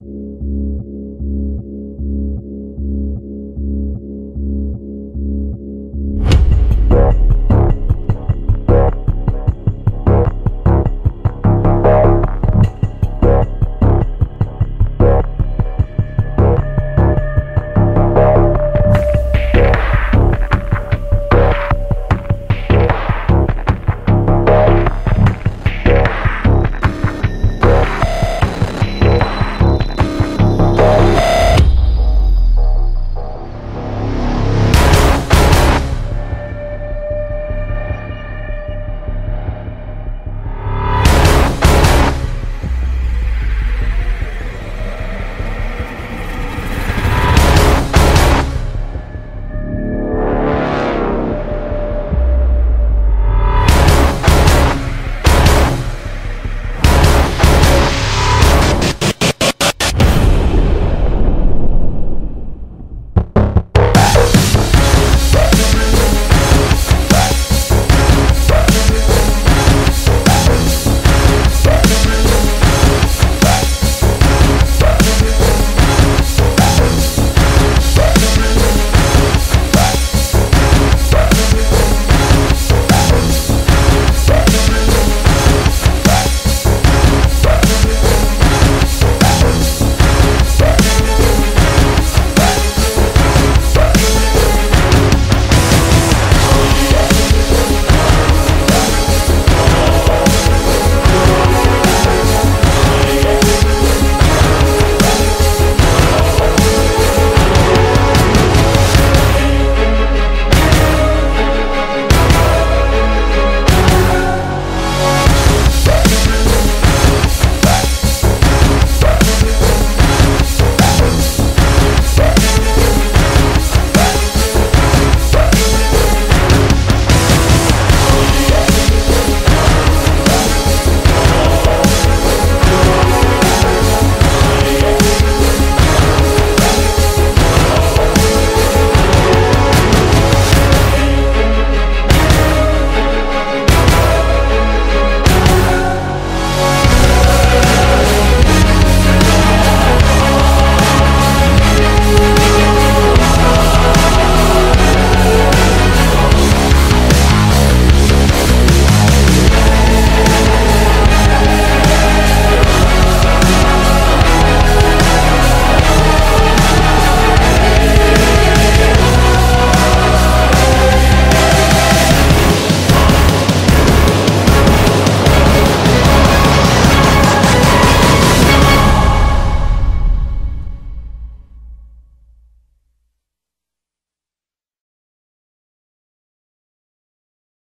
you